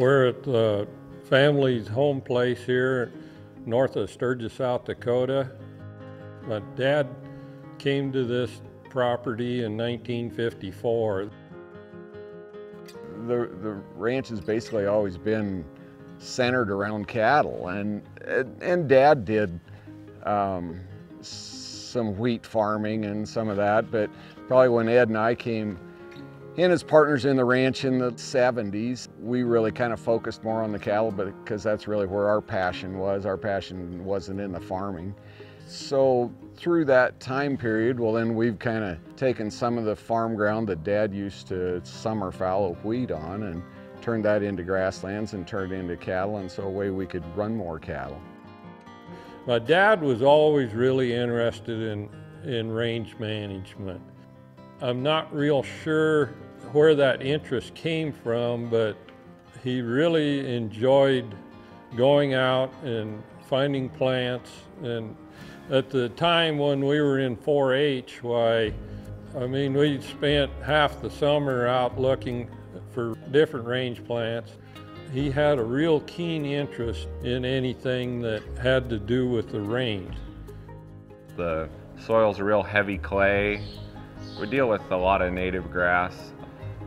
We're at the family's home place here north of Sturgis, South Dakota. My dad came to this property in 1954. The, the ranch has basically always been centered around cattle and, and dad did um, some wheat farming and some of that, but probably when Ed and I came in as partners in the ranch in the 70s, we really kind of focused more on the cattle because that's really where our passion was. Our passion wasn't in the farming. So through that time period, well then we've kind of taken some of the farm ground that dad used to summer fallow wheat on and turned that into grasslands and turned into cattle and so a way we could run more cattle. My dad was always really interested in, in range management. I'm not real sure where that interest came from, but he really enjoyed going out and finding plants. And at the time when we were in 4-H, why, I mean, we spent half the summer out looking for different range plants. He had a real keen interest in anything that had to do with the range. The soil's real heavy clay. We deal with a lot of native grass.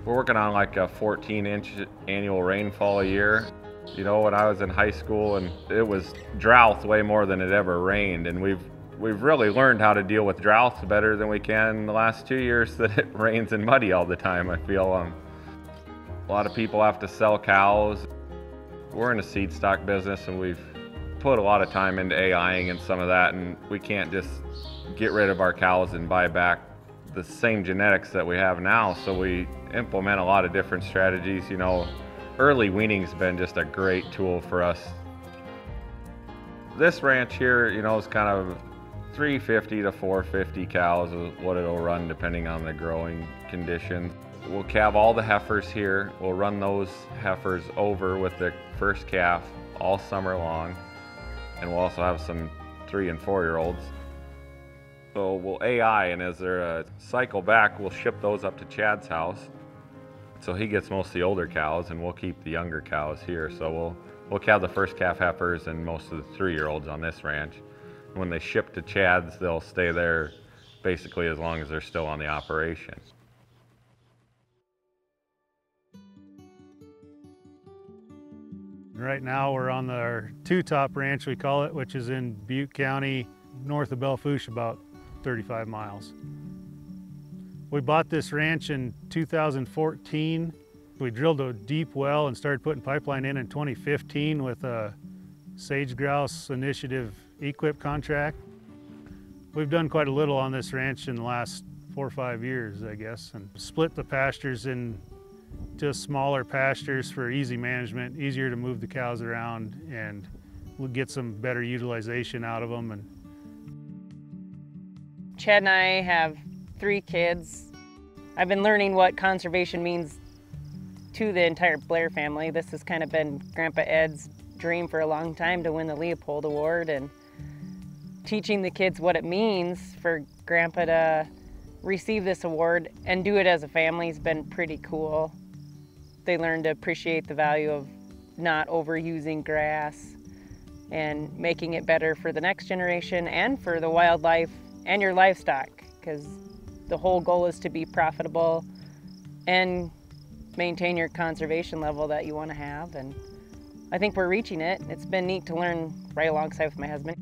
We're working on like a 14 inch annual rainfall a year. You know, when I was in high school and it was drought way more than it ever rained and we've we've really learned how to deal with droughts better than we can the last two years that it rains and muddy all the time, I feel. Um, a lot of people have to sell cows. We're in a seed stock business and we've put a lot of time into AIing and some of that and we can't just get rid of our cows and buy back the same genetics that we have now. So we implement a lot of different strategies. You know, early weaning's been just a great tool for us. This ranch here, you know, is kind of 350 to 450 cows is what it'll run depending on the growing conditions. We'll calve all the heifers here. We'll run those heifers over with the first calf all summer long. And we'll also have some three and four year olds. So we'll AI, and as they're uh, cycle back, we'll ship those up to Chad's house. So he gets most of the older cows, and we'll keep the younger cows here. So we'll we'll calve the first calf heifers and most of the three-year-olds on this ranch. When they ship to Chad's, they'll stay there basically as long as they're still on the operation. Right now we're on our two-top ranch, we call it, which is in Butte County, north of Belle Fourche, about 35 miles. We bought this ranch in 2014. We drilled a deep well and started putting pipeline in in 2015 with a Sage Grouse Initiative EQIP contract. We've done quite a little on this ranch in the last four or five years, I guess, and split the pastures into smaller pastures for easy management, easier to move the cows around, and we'll get some better utilization out of them and Chad and I have three kids. I've been learning what conservation means to the entire Blair family. This has kind of been Grandpa Ed's dream for a long time to win the Leopold Award and teaching the kids what it means for Grandpa to receive this award and do it as a family has been pretty cool. They learn to appreciate the value of not overusing grass and making it better for the next generation and for the wildlife and your livestock because the whole goal is to be profitable and maintain your conservation level that you want to have and I think we're reaching it. It's been neat to learn right alongside with my husband.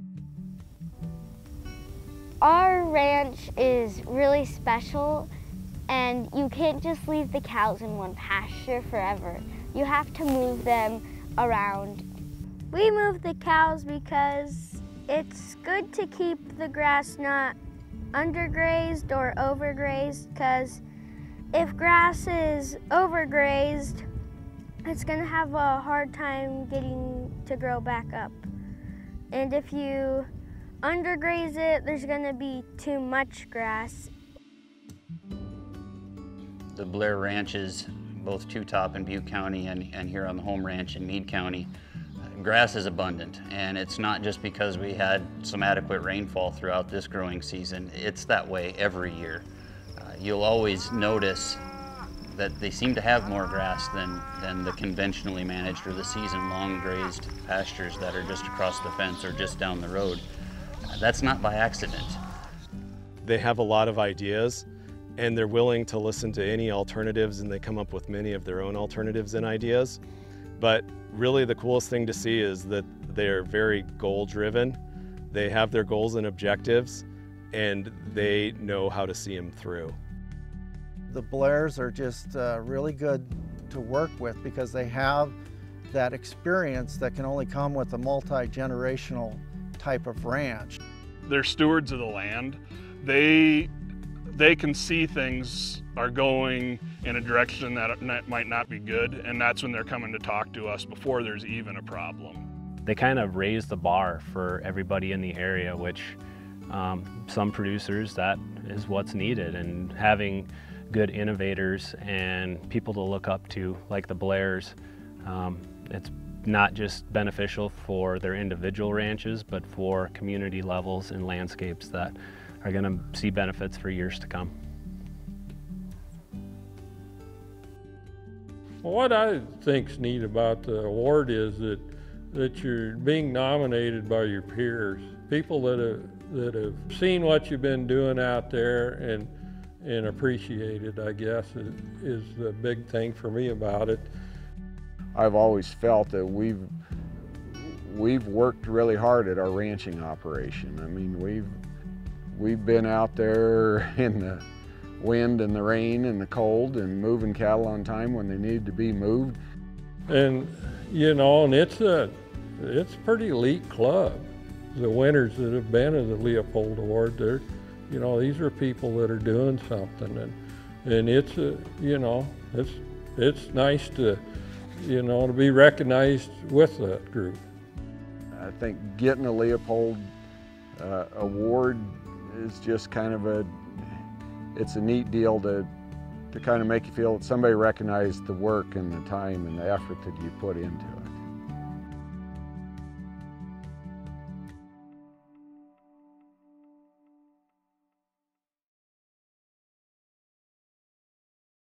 Our ranch is really special and you can't just leave the cows in one pasture forever. You have to move them around. We move the cows because it's good to keep the grass not undergrazed or overgrazed because if grass is overgrazed, it's going to have a hard time getting to grow back up. And if you undergraze it, there's going to be too much grass. The Blair ranches, both Two Top in Butte County and, and here on the home ranch in Meade County, grass is abundant and it's not just because we had some adequate rainfall throughout this growing season. It's that way every year. Uh, you'll always notice that they seem to have more grass than, than the conventionally managed or the season-long grazed pastures that are just across the fence or just down the road. That's not by accident. They have a lot of ideas and they're willing to listen to any alternatives and they come up with many of their own alternatives and ideas. But really the coolest thing to see is that they're very goal driven. They have their goals and objectives and they know how to see them through. The Blairs are just uh, really good to work with because they have that experience that can only come with a multi-generational type of ranch. They're stewards of the land. They they can see things are going in a direction that might not be good, and that's when they're coming to talk to us before there's even a problem. They kind of raise the bar for everybody in the area, which um, some producers, that is what's needed. And having good innovators and people to look up to, like the Blairs, um, it's not just beneficial for their individual ranches, but for community levels and landscapes that are going to see benefits for years to come. Well, what I think's neat about the award is that that you're being nominated by your peers, people that have that have seen what you've been doing out there and and appreciate it. I guess is, is the big thing for me about it. I've always felt that we've we've worked really hard at our ranching operation. I mean, we've we've been out there in the wind and the rain and the cold and moving cattle on time when they need to be moved. And you know, and it's a it's a pretty elite club. The winners that have been of the Leopold Award, they're you know, these are people that are doing something and and it's a you know, it's it's nice to you know to be recognized with that group. I think getting a Leopold uh, award is just kind of a it's a neat deal to to kind of make you feel that somebody recognized the work and the time and the effort that you put into it.